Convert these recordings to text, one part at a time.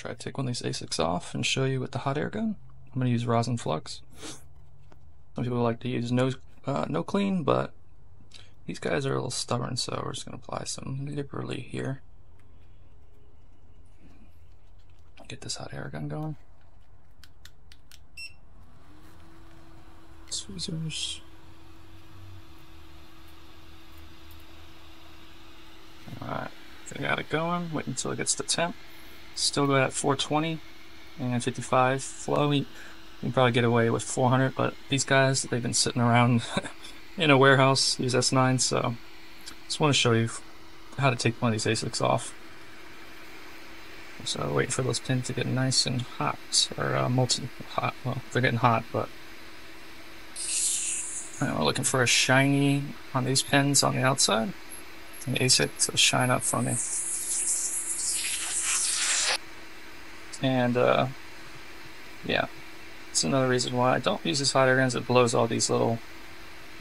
try to take one of these ASICs off and show you with the hot air gun. I'm going to use rosin flux. Some people like to use no, uh, no clean, but these guys are a little stubborn, so we're just going to apply some liberally here. Get this hot air gun going. Tweezers. Alright, I got it going. Wait until it gets to temp. Still go at 420 and 55 flow. You can probably get away with 400, but these guys, they've been sitting around in a warehouse, use S9, so just want to show you how to take one of these ASICs off. So waiting for those pins to get nice and hot, or uh, molten hot. Well, they're getting hot, but we're looking for a shiny on these pins on the outside. An ASIC to shine up for me. And uh, yeah, it's another reason why I don't use this hot air. It blows all these little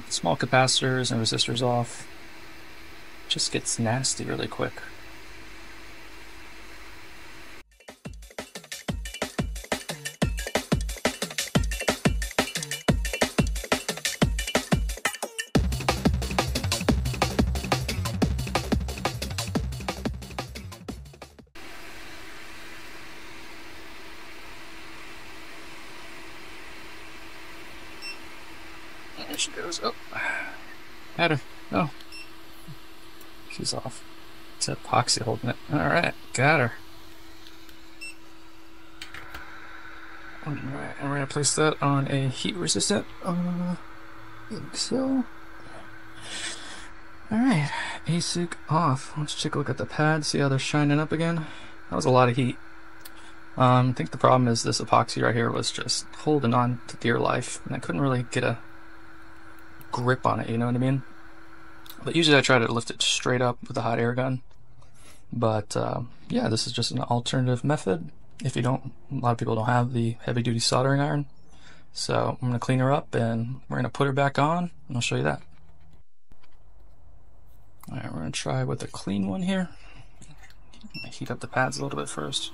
small capacitors and resistors off. Just gets nasty really quick. There she goes. Oh, had her. Oh, she's off. It's epoxy holding it. All right, got her. All right, and we're gonna place that on a heat resistant. Uh, think so. All right, ASIC off. Let's take a look at the pad. See how they're shining up again. That was a lot of heat. Um, I think the problem is this epoxy right here was just holding on to dear life, and I couldn't really get a grip on it, you know what I mean? But usually I try to lift it straight up with a hot air gun. But uh, yeah, this is just an alternative method. If you don't, a lot of people don't have the heavy duty soldering iron. So I'm to clean her up and we're going to put her back on and I'll show you that. Alright, we're going to try with a clean one here. Heat up the pads a little bit first.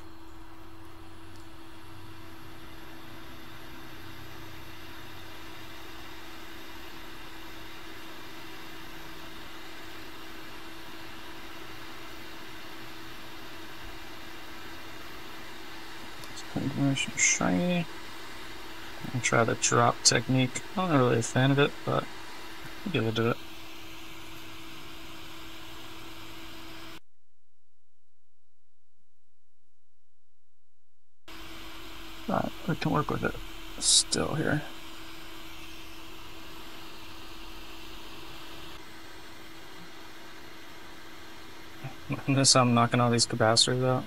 And shiny. I'll try the drop technique. I'm not really a fan of it, but I'll give it to it. Right, we can work with it still here. Notice I'm knocking all these capacitors out.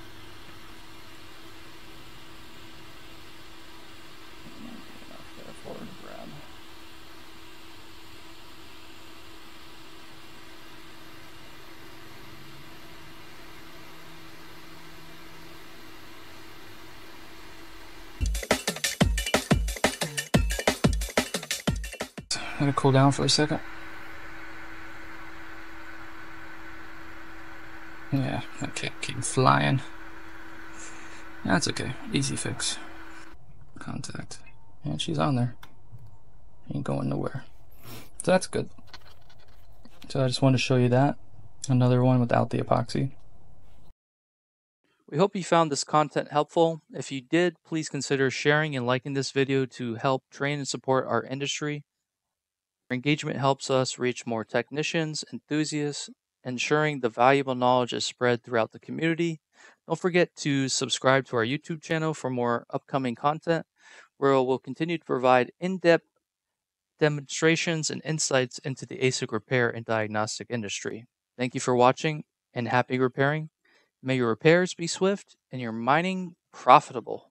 Let it cool down for a second. Yeah, can't keep flying. That's okay. Easy fix. Contact. And she's on there. Ain't going nowhere. So that's good. So I just wanted to show you that. Another one without the epoxy. We hope you found this content helpful. If you did, please consider sharing and liking this video to help train and support our industry. Engagement helps us reach more technicians, enthusiasts, ensuring the valuable knowledge is spread throughout the community. Don't forget to subscribe to our YouTube channel for more upcoming content, where we'll continue to provide in-depth demonstrations and insights into the ASIC repair and diagnostic industry. Thank you for watching and happy repairing. May your repairs be swift and your mining profitable.